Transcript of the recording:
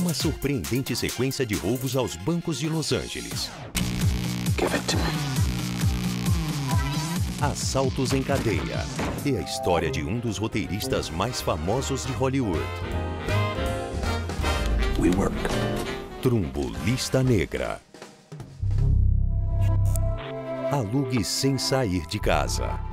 Uma surpreendente sequência de roubos aos bancos de Los Angeles. Assaltos em cadeia. E a história de um dos roteiristas mais famosos de Hollywood. We work. Trumbo Lista Negra. Alugue sem sair de casa.